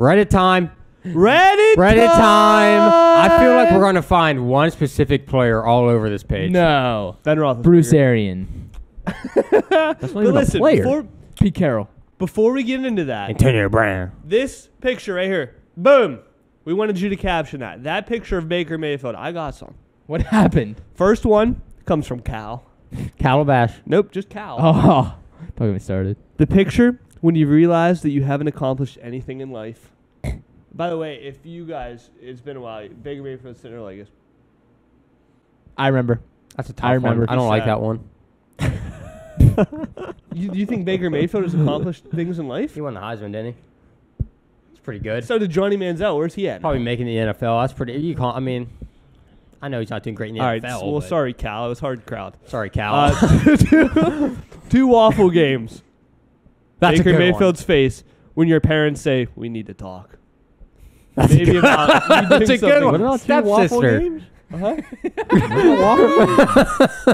Reddit time. Reddit. Reddit time. I feel like we're gonna find one specific player all over this page. No. Ben Roethlisberger. Bruce Arians. That's not But even listen, a player. before Pete Carroll. before we get into that, Antonio Brown. this picture right here, boom. We wanted you to caption that. That picture of Baker Mayfield. I got some. What happened? First one comes from Cal. Calabash. Nope, just Cal. Oh, don't get me started. The picture when you realize that you haven't accomplished anything in life. By the way, if you guys, it's been a while. Baker Mayfield sitting there like this. I remember. That's a tough I remember. one. I don't like that one. You, do you think Baker Mayfield has accomplished things in life? He won the Heisman, didn't he? It's pretty good. So did Johnny Manziel. Where's he at? Probably making the NFL. That's pretty. You can't. I mean, I know he's not doing great in the All right. NFL. Well, sorry, Cal. It was hard crowd. Sorry, Cal. Uh, two, two waffle games. That's Baker a good Mayfield's face when your parents say, "We need to talk." One. That's a Maybe good, about you that's a good one. What about two waffle Stepsister. games? Uh-huh.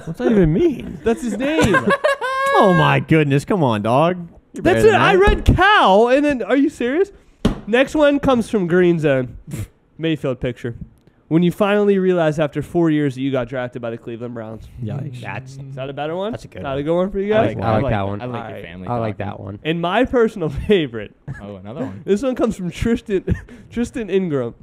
What's that even mean? That's his name. Oh my goodness! Come on, dog. You're That's it. than I read cow, and then are you serious? Next one comes from Green Zone. Mayfield picture. When you finally realize after four years that you got drafted by the Cleveland Browns. Yikes. That's. Is that a better one? That's a good Not one. a good one for you I guys? like, I like that one. I like Alright. your family. I like talking. that one. And my personal favorite. Oh, another one. This one comes from Tristan Tristan Ingram.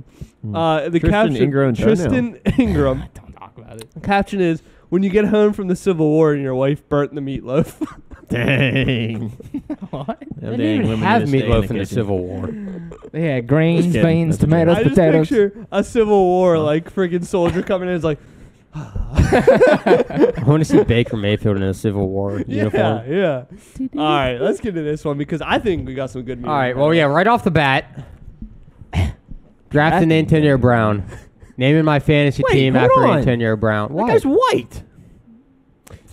Hmm. Uh, the Tristan caption Ingram Tristan Ingram. Don't talk about it. caption is when you get home from the Civil War and your wife burnt the meatloaf. Dang. what? Them They didn't even have need to stay meatloaf in the. Civil War. They had grains, kidding. beans, That's a joke. tomatoes, I just potatoes. picture a Civil War like freaking soldier coming in. It's like, ah. I want to see Baker Mayfield in a Civil War uniform. yeah, yeah. All right, let's get to this one because I think we got some good news. All right. Well, yeah. Right off the bat, drafting Antonio Brown, naming my fantasy Wait, team hold after on. Antonio Brown. That What? guy's white.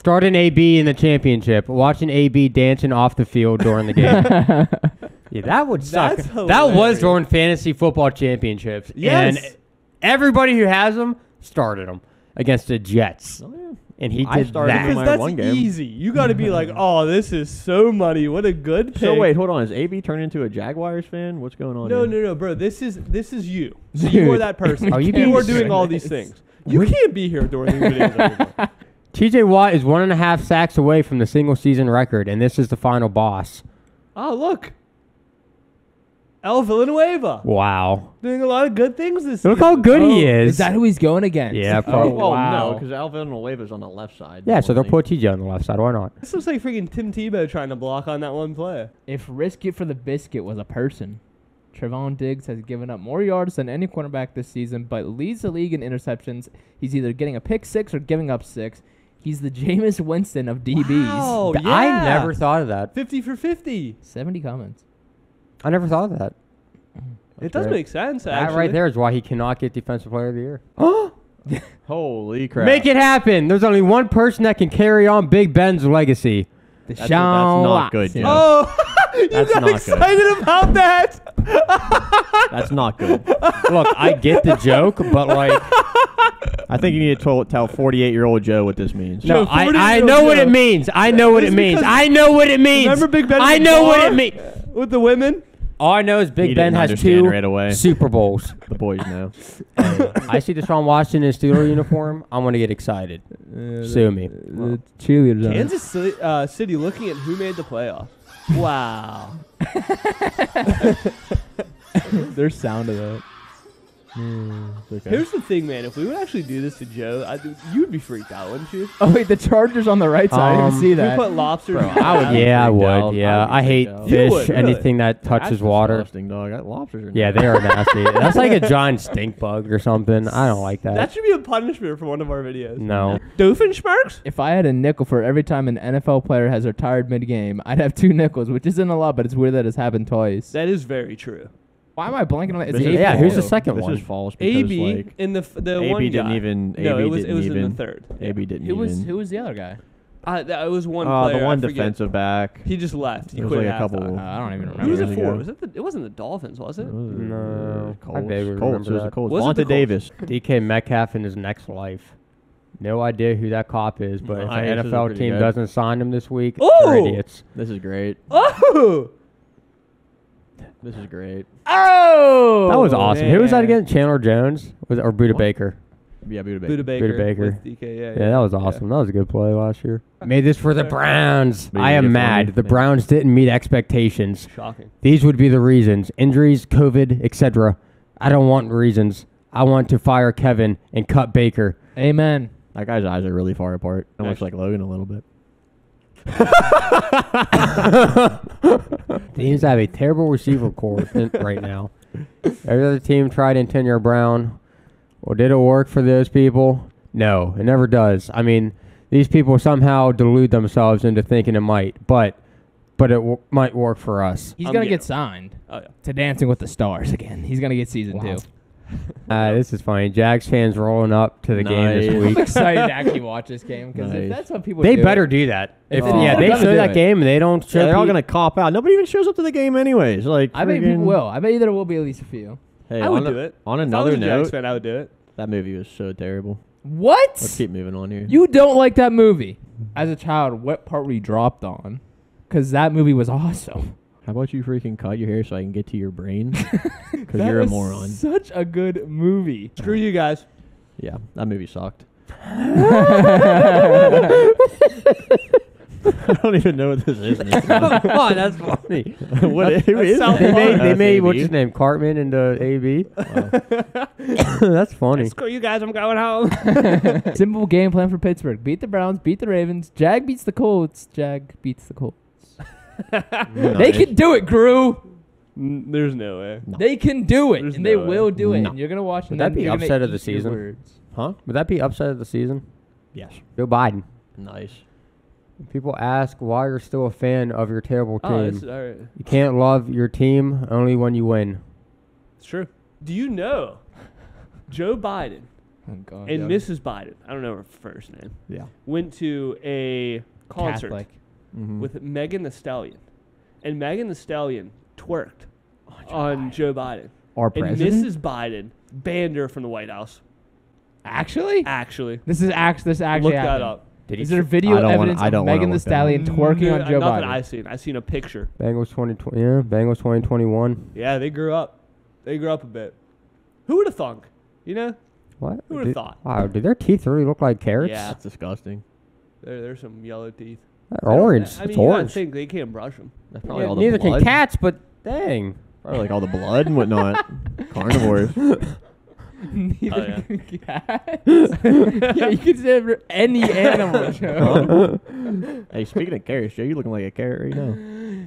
Starting AB in the championship, watching AB dancing off the field during the game. yeah, that would suck. That's That was during fantasy football championships. Yes. And everybody who has them started them against the Jets. Oh, yeah. And he I did started that. Because that's one game. easy. You got to be like, oh, this is so money. What a good pick. So wait, hold on. Is AB turned into a Jaguars fan? What's going on? No, here? no, no, bro. This is this is you. So you are that person. Are you you are doing all these things. You can't be here during these videos. Anymore. TJ Watt is one and a half sacks away from the single season record, and this is the final boss. oh, look. Al Villanueva Wow. doing a lot of good things this Look season. how good he Oh, is. Is that who he's going against? Yeah, Oh, probably. Well, wow. no, because Al Villanueva's on the left side. yeah, so they'll normally. put TJ on the left side. Why not? This looks like freaking Tim Tebow trying to block on that one play. If Risk It for the Biscuit was a person, Trevon Diggs has given up more yards than any cornerback this season, but leads the league in interceptions. He's either getting a pick six or giving up six. He's the Jameis Winston of DBs. Wow, Th- yeah. I never thought of that. 50 for 50. 70 comments. I never thought of that. it does great. make sense, That actually. right there is why he cannot get Defensive Player of the Year. Holy crap! Make it happen. There's only one person that can carry on Big Ben's legacy. Deshaun that's not good, Watson. Joe. Oh, you That's got not good. excited about that? That's not good. Look, I get the joke, but like, I think you need to tell- tell 48 year old Joe what this means. no, Joe, I, I year old know what it means. I know what It's it means. I know what it means. Remember Big Ben I know what it means. With the women? All I know is Big He Ben has two right away. Super Bowls. The boys know. I see Deshaun Watson in a Steeler uniform. I'm gonna get excited. Sue me. The cheerleaders. on it. Kansas City, uh, City looking at who made the playoffs. Wow. Their sound of that. It's okay. Here's the thing, man. If we would actually do this to Joe, I, you would be freaked out, wouldn't you? Oh wait, the Chargers on the right side. I Um, didn't see that. we put lobsters. Bro, in I would Yeah, I would. out. Yeah, I would I hate out. Fish. would, really? anything that touches That's water. disgusting, dog. That lobsters are Yeah, they are nasty. That's like a giant stink bug or something. I don't like that. That should be a punishment for one of our videos. no. Doofenshmirtz? If I had a nickel for every time an NFL player has retired mid-game, I'd have two nickels, which isn't a lot, but it's weird that it's happened twice. That is very true. Why am I blanking on it? It's This is- AB yeah, who's the second This one? is false because AB like in the f- the AB one didn't guy. even. No, AB it was didn't it was even. in the third. AB didn't Who even. was who was the other guy? Uh, that it was one Uh, player. the one I forget. defensive back. He just left. He It was quit like a at couple. Uh, I don't even remember. Who was it years for? ago. Was it the? It wasn't the Dolphins, was it? No, I Colts. vaguely Colts. remember It was the that. Colts. Was it the Vontae Davis. DK Metcalf in his next life. No idea who that cop is, but Nice, if this an NFL pretty team good. doesn't sign him this week, they're idiots. This is great. Oh, This is great. Oh, That was awesome. Who was that man. again? Chandler Jones was it- or Budda What? Baker? Yeah, Budda Budda Baker. Baker. Baker. with DK, yeah, Yeah, that was awesome. That was a good play last year. Made this for the Browns. Made I it am for mad. The Made- Browns didn't meet expectations. Shocking. These would be the reasons: injuries, COVID, etc. I don't want reasons. I want to fire Kevin and cut Baker. Amen. That guy's eyes are really far apart. It looks like Logan a little bit. Teams have a terrible receiver core right now. Every other team tried Antonio Brown. Well, did it work for those people? No, it never does. I mean, these people somehow delude themselves into thinking it might, but but it w- might work for us. He's I'm gonna getting- get signed Oh yeah. to Dancing with the Stars again. He's gonna get season Wow. two. Uh, this is funny. Jags fans rolling up to the game Nice. this I'm week. excited to actually watch this game because Nice. if that's what people They do, better do that. If Oh. yeah, they Gotta show do that it. game and they don't show. Yeah, they're all pe- gonna cop out. Nobody even shows up to the game anyways. Like I bet people friggin- will. I bet you there will be at least a few. Hey, I on would a- do it. On If I another was a Jags note, fan, I would do it. that movie was so terrible. What? Let's keep moving on here. You don't like that movie? As a child, what part were you dropped on? Because that movie was awesome. How about you freaking cut your hair so I can get to your brain? Because you're a moron. Such a good movie. Screw you guys. Yeah, that movie sucked. I don't even know what this is. Come on, that's funny. what who is South that? They made they That's made AB. what's his name Cartman and into AB. that's funny. Screw you guys. I'm going home. Simple game plan for Pittsburgh: beat the Browns, beat the Ravens. Jag beats the Colts. Jag beats the Colts. They can do it, Drew. N- There's no way. No. They can do it, There's and they no way. will do it. No. And you're gonna watch. Would and that then be you're gonna upset of the eat your season? words. Huh? Would that be upset of the season? Yes. Joe Biden. Nice. People ask why you're still a fan of your terrible Oh, team. it's all right. you can't love your team only when you win. It's true. Do you know Joe Biden Oh God. and yeah. Mrs. Biden? I don't know her first name. Yeah. Went to a concert Catholic. Mm-hmm. with Megan Thee Stallion, and Megan Thee Stallion twerked on Joe Biden. our And president. Mrs. Biden banned her from the White House. Actually, Actually, this is act. This actually look that up. Did Is there video I don't wanna- evidence I of Megan the look that Stallion No, twerking on Joe not Biden? I seen. I seen a picture. Bengals 2020? Yeah, Bengals 2021. Yeah, they grew up. They grew up a bit. Who would have thunk? You know, What? Who would've thought? Wow, do their teeth really look like carrots? Yeah. That's disgusting. there, there's some yellow teeth. They're orange. I mean, it's you gotta orange. think they can't brush them. That's probably Yeah, all the neither blood. can cats, but dang. Probably like all the blood and whatnot. Carnivores. Neither oh, yeah. can cats. yeah, you can say it for any animal, Joe. hey, speaking of carrots, Joe, you looking like a carrot right now.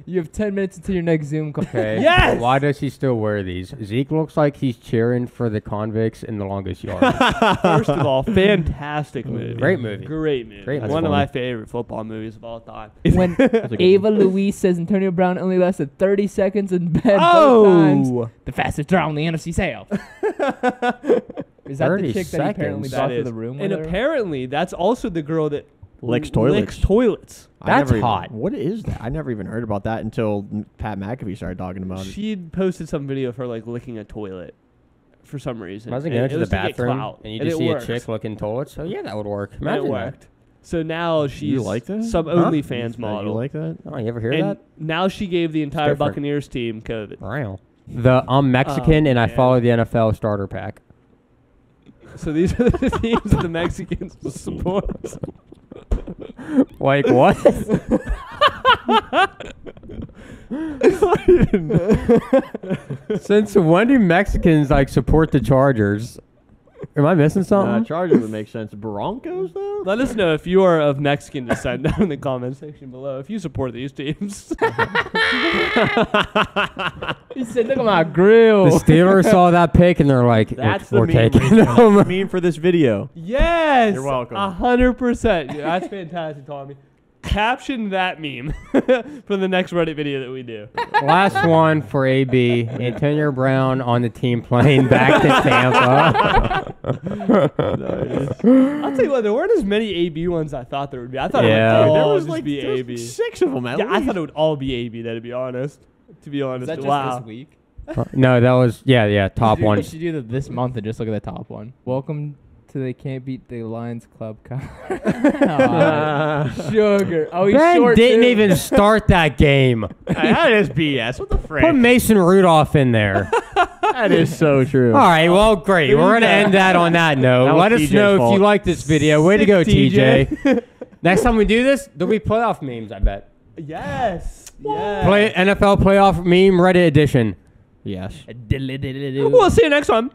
You have 10 minutes until your next Zoom call. Okay. Yes! Why does he still wear these? Zeke looks like he's cheering for the convicts in the longest yard. First of all, fantastic movie. Great movie. Great movie. Great One movie. of my favorite football movies of all time. When That's a good Ava. Louise says Antonio Brown only lasted 30 seconds in bed both oh! times, Oh, the fastest draw in the NFC South. Is that 30 the chick that he apparently seconds. brought that to the room and with her? apparently that's also the girl that Licks toilets. licks toilets. toilets. I That's never even- hot. what is that? I never even heard about that until Pat McAfee started talking about it. She posted some video of her like licking a toilet for some reason. Imagine And going it to the was get bathroom clout, and you just it see worked. a chick looking toilets. So yeah, that would work. And Imagine it that. worked. So now she's like that? some Huh? OnlyFans You model. like that? Oh, you ever hear and that? now she gave the entire different. Buccaneers team COVID. Wow. The I'm Mexican Oh, and I man. follow the NFL starter pack. So these are the teams that the Mexicans will support. Like what? Since when do Mexicans like support the Chargers? Am I missing Uh, something? Chargers would make sense. Broncos though? Let us know if you are of Mexican descent down in the comment section below. If you support these teams, He said, look at my grill. the Steelers saw that pick and they're like, That's we're, the we're meme. taking That's them. the meme for this video. yes, You're welcome. A hundred percent. Yeah, That's fantastic, Tommy. Caption that meme for the next Reddit video that we do. Last one for AB. Antonio Brown on the team plane back to Tampa. I'll tell you what, there weren't as many AB ones I thought there would be. I thought Yeah. it would there all was just like be there was AB. six of them at Yeah, I thought it would all be AB. Though, to be honest, to be Is honest, that just wow. this week? no, that was yeah, yeah, top You one. should do that this month and just look at the top one. Welcome till they can't beat the Lions Club. Co- Aw, sugar. Oh, he's Ben short didn't too. even start that game. that is BS. What the frick? Put? Mason Rudolph in there. that is so true. All right, well, great. We're gonna end that on that note. That was Let us TJ's know if fault. you like this video. Way to Sick, go, TJ. TJ. Next time we do this, there'll be playoff memes. I bet. Yes. Yes. Play NFL playoff meme Reddit edition. Yes. We'll see you next time.